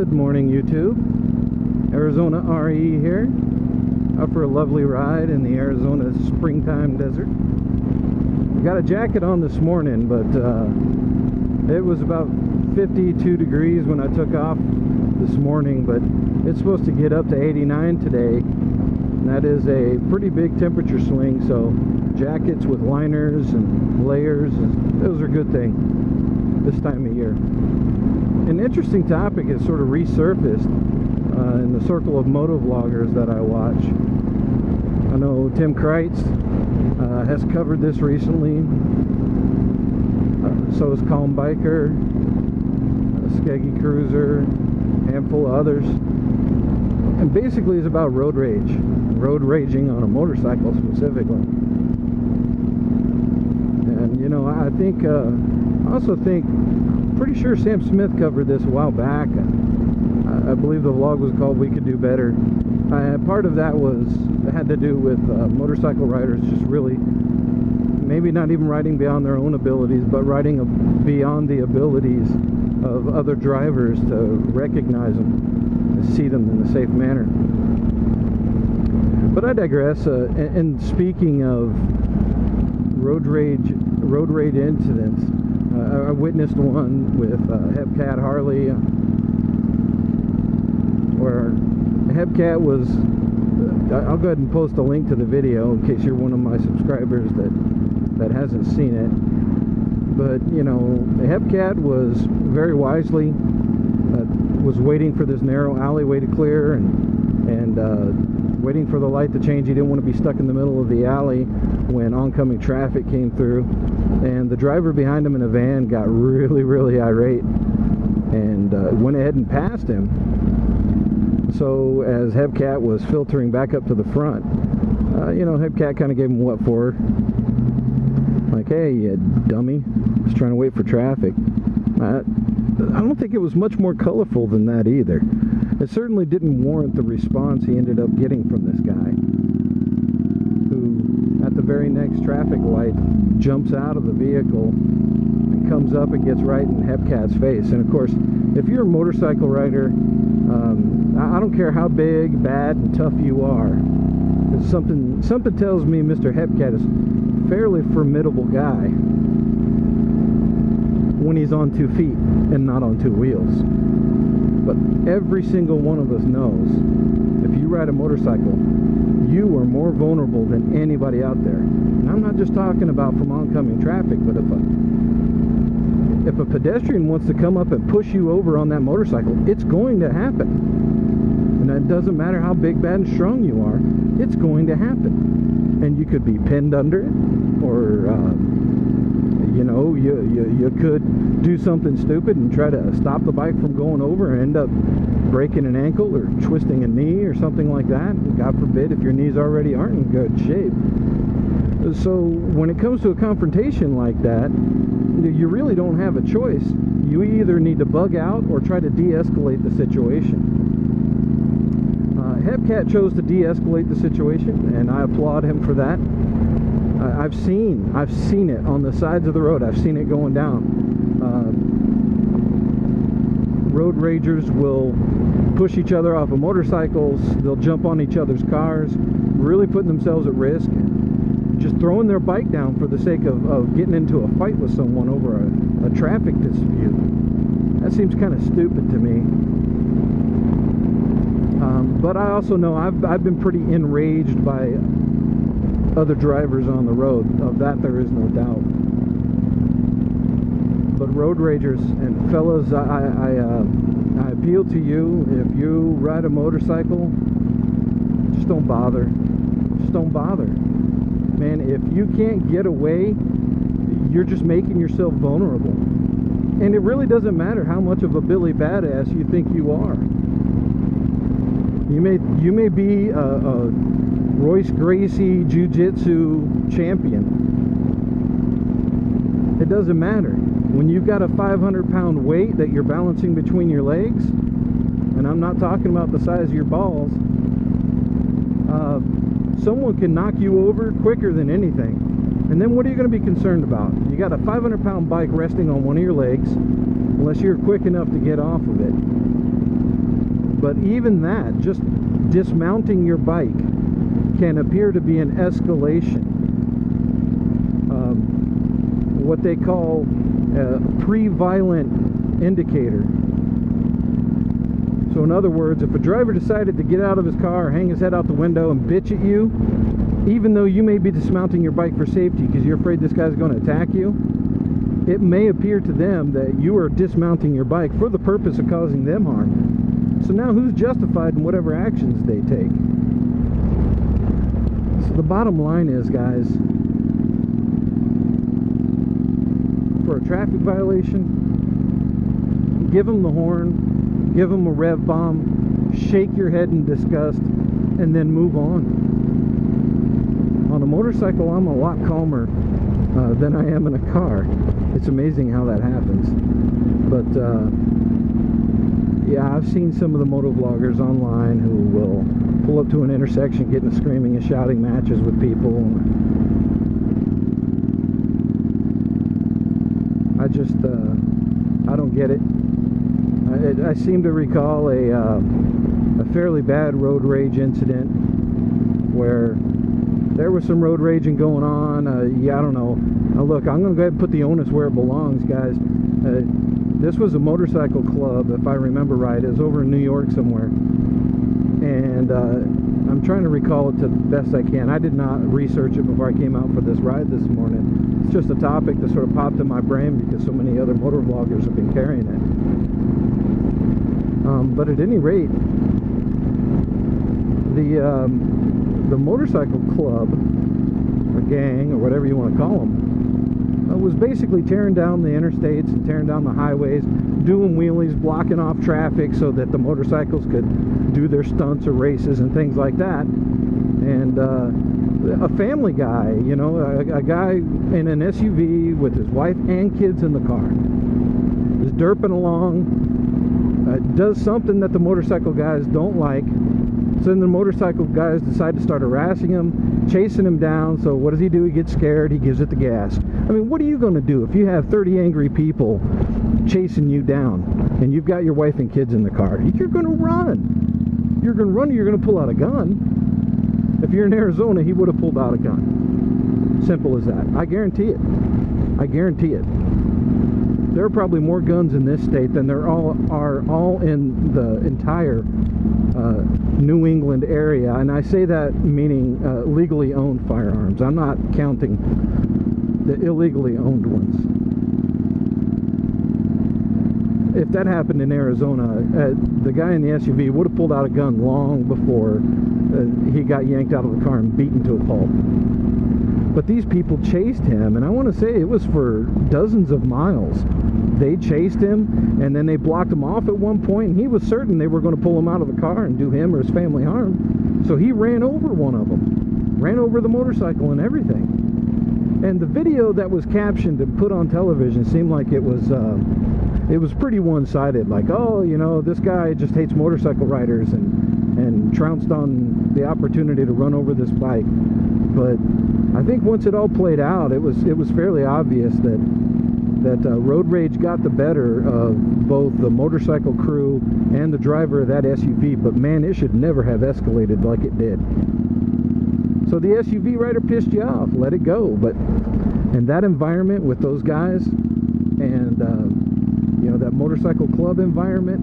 Good morning, YouTube. Arizona RE here. Up for a lovely ride in the Arizona springtime desert. Got a jacket on this morning, but uh, it was about 52 degrees when I took off this morning, but it's supposed to get up to 89 today. And that is a pretty big temperature swing, so jackets with liners and layers, those are a good thing this time of year an interesting topic has sort of resurfaced uh, in the circle of moto vloggers that I watch. I know Tim Kreitz uh, has covered this recently. Uh, so is Calm Biker, uh, Skeggy Cruiser, handful of others. And basically it's about road rage. Road raging on a motorcycle specifically. And you know, I think, uh, I also think pretty sure Sam Smith covered this a while back. I, I believe the vlog was called We Could Do Better. Uh, part of that was had to do with uh, motorcycle riders just really maybe not even riding beyond their own abilities, but riding beyond the abilities of other drivers to recognize them and see them in a safe manner. But I digress. Uh, and, and speaking of road rage, road rage incidents, uh, I witnessed one with uh, Hepcat Harley. Where Hepcat was uh, I'll go ahead and post a link to the video in case you're one of my subscribers that that hasn't seen it. But you know Hepcat was very wisely uh, was waiting for this narrow alleyway to clear and and uh, waiting for the light to change. He didn't want to be stuck in the middle of the alley when oncoming traffic came through. And the driver behind him in a van got really, really irate and uh, went ahead and passed him. So as Hepcat was filtering back up to the front, uh, you know, Hepcat kind of gave him what for. Like, hey, you dummy, just trying to wait for traffic. Uh, I don't think it was much more colorful than that either. It certainly didn't warrant the response he ended up getting from this guy, who at the very next traffic light jumps out of the vehicle and comes up and gets right in Hepcat's face. And of course, if you're a motorcycle rider, um, I don't care how big, bad, and tough you are. Something something tells me Mr. Hepcat is a fairly formidable guy when he's on two feet and not on two wheels. But every single one of us knows if you ride a motorcycle, you are more vulnerable than anybody out there. And I'm not just talking about from oncoming traffic, but if a if a pedestrian wants to come up and push you over on that motorcycle, it's going to happen. And it doesn't matter how big, bad, and strong you are, it's going to happen. And you could be pinned under it, or uh, you know, you, you, you could do something stupid and try to stop the bike from going over and end up breaking an ankle or twisting a knee or something like that. God forbid if your knees already aren't in good shape. So when it comes to a confrontation like that, you really don't have a choice. You either need to bug out or try to de-escalate the situation. Uh, Hepcat chose to de-escalate the situation, and I applaud him for that. I've seen, I've seen it on the sides of the road. I've seen it going down. Uh, road ragers will push each other off of motorcycles. They'll jump on each other's cars, really putting themselves at risk. Just throwing their bike down for the sake of, of getting into a fight with someone over a, a traffic dispute. That seems kind of stupid to me. Um, but I also know I've, I've been pretty enraged by other drivers on the road. Of that, there is no doubt. But road ragers and fellas, I, I, uh, I appeal to you. If you ride a motorcycle, just don't bother. Just don't bother. Man, if you can't get away, you're just making yourself vulnerable. And it really doesn't matter how much of a Billy Badass you think you are. You may you may be a, a Royce Gracie Jiu-Jitsu champion. It doesn't matter. When you've got a 500 pound weight that you're balancing between your legs, and I'm not talking about the size of your balls, uh, someone can knock you over quicker than anything. And then what are you going to be concerned about? You got a 500 pound bike resting on one of your legs, unless you're quick enough to get off of it. but even that, just dismounting your bike, can appear to be an escalation. Um, what they call a pre-violent indicator. So in other words, if a driver decided to get out of his car, hang his head out the window and bitch at you, even though you may be dismounting your bike for safety because you're afraid this guy's going to attack you, it may appear to them that you are dismounting your bike for the purpose of causing them harm. So now who's justified in whatever actions they take? The bottom line is, guys, for a traffic violation, give them the horn, give them a rev bomb, shake your head in disgust, and then move on. On a motorcycle, I'm a lot calmer uh, than I am in a car. It's amazing how that happens. But uh, yeah, I've seen some of the motovloggers online who will pull up to an intersection, getting screaming and shouting matches with people. I just, uh, I don't get it. I, I, seem to recall a, uh, a fairly bad road rage incident where there was some road raging going on. Uh, yeah, I don't know. Now look, I'm going to go ahead and put the onus where it belongs, guys. Uh, this was a motorcycle club, if I remember right. It was over in New York somewhere. And uh, I'm trying to recall it to the best I can. I did not research it before I came out for this ride this morning. It's just a topic that sort of popped in my brain because so many other motor vloggers have been carrying it. Um, but at any rate, the um, the motorcycle club, or gang, or whatever you want to call them, uh, was basically tearing down the interstates and tearing down the highways, doing wheelies, blocking off traffic so that the motorcycles could do their stunts or races and things like that. And uh, a family guy, you know, a, a, guy in an SUV with his wife and kids in the car, is derping along, uh, does something that the motorcycle guys don't like, so then the motorcycle guys decide to start harassing him, chasing him down. So what does he do? He gets scared. He gives it the gas. I mean, what are you going to do if you have 30 angry people chasing you down and you've got your wife and kids in the car? You're going to run. You're going to run or you're going to pull out a gun. If you're in Arizona, he would have pulled out a gun. Simple as that. I guarantee it. I guarantee it there are probably more guns in this state than there all are all in the entire uh, New England area. And I say that meaning uh, legally owned firearms. I'm not counting the illegally owned ones. If that happened in Arizona, uh, the guy in the SUV would have pulled out a gun long before uh, he got yanked out of the car and beaten to a pulp. But these people chased him, and I want to say it was for dozens of miles. They chased him, and then they blocked him off at one point, and he was certain they were going to pull him out of the car and do him or his family harm. So he ran over one of them, ran over the motorcycle and everything. And the video that was captioned and put on television seemed like it was uh, it was pretty one-sided. Like, oh, you know, this guy just hates motorcycle riders and and trounced on the opportunity to run over this bike. But I think once it all played out, it was it was fairly obvious that that uh, road rage got the better of both the motorcycle crew and the driver of that SUV. But man, it should never have escalated like it did. So the SUV rider pissed you off. Let it go. But in that environment with those guys and uh, you know that motorcycle club environment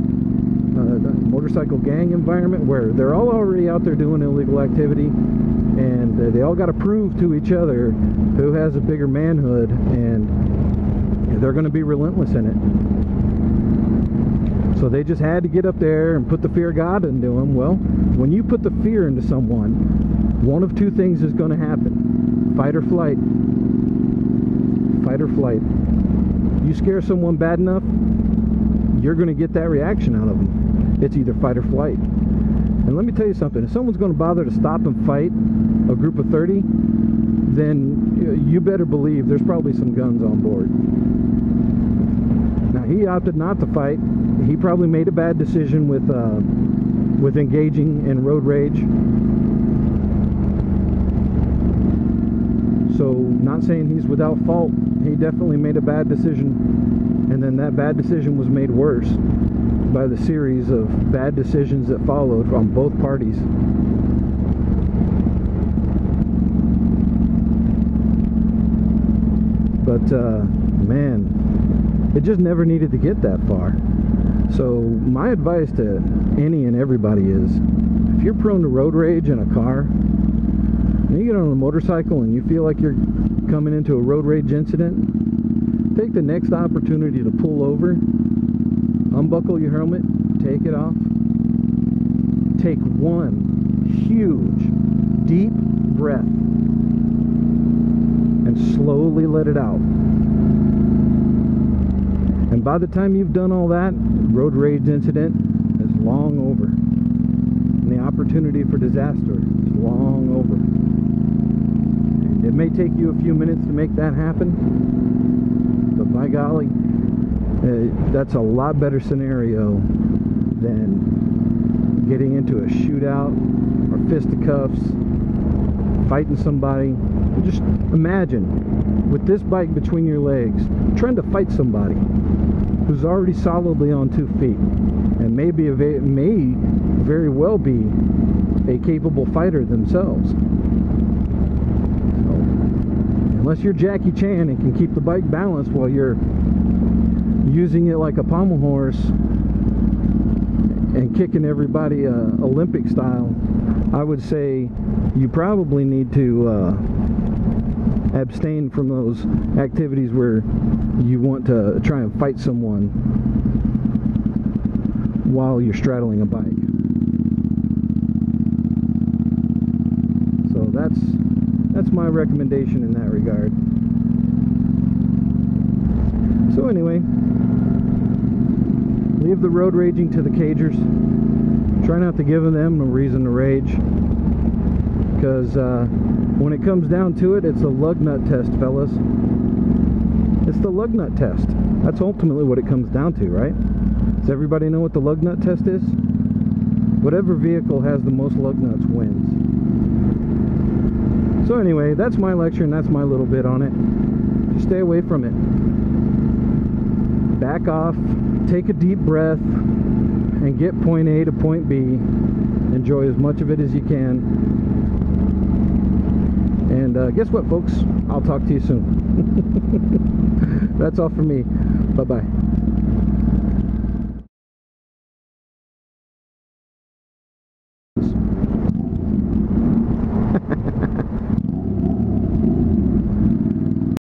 uh, motorcycle gang environment where they're all already out there doing illegal activity and uh, they all got to prove to each other who has a bigger manhood and they're going to be relentless in it. So they just had to get up there and put the fear of God into them. Well, when you put the fear into someone, one of two things is going to happen. Fight or flight. Fight or flight. You scare someone bad enough, you're going to get that reaction out of them. It's either fight or flight. And let me tell you something, if someone's going to bother to stop and fight a group of 30, then you better believe there's probably some guns on board. Now, he opted not to fight. He probably made a bad decision with, uh, with engaging in road rage. So, not saying he's without fault. He definitely made a bad decision and then that bad decision was made worse by the series of bad decisions that followed on both parties. But uh, man, it just never needed to get that far. So my advice to any and everybody is, if you're prone to road rage in a car, and you get on a motorcycle and you feel like you're coming into a road rage incident, take the next opportunity to pull over, unbuckle your helmet, take it off, take one huge, deep breath, and slowly let it out. And by the time you've done all that, road rage incident is long over. And the opportunity for disaster is long over. And it may take you a few minutes to make that happen, but by golly, uh, that's a lot better scenario than getting into a shootout or fisticuffs, fighting somebody. Just imagine with this bike between your legs, trying to fight somebody who's already solidly on two feet and may, be, may very well be a capable fighter themselves. So, unless you're Jackie Chan and can keep the bike balanced while you're using it like a pommel horse and kicking everybody uh, Olympic style, I would say you probably need to uh, abstain from those activities where you want to try and fight someone while you're straddling a bike. So that's that's my recommendation in that regard. So anyway, leave the road raging to the cagers. Try not to give them a reason to rage because uh, when it comes down to it, it's a lug nut test, fellas. It's the lug nut test. That's ultimately what it comes down to, right? Does everybody know what the lug nut test is? Whatever vehicle has the most lug nuts wins. So anyway, that's my lecture and that's my little bit on it. Just stay away from it. Back off, take a deep breath, and get point A to point B. Enjoy as much of it as you can and uh, guess what, folks? I'll talk to you soon. That's all for me. Bye-bye.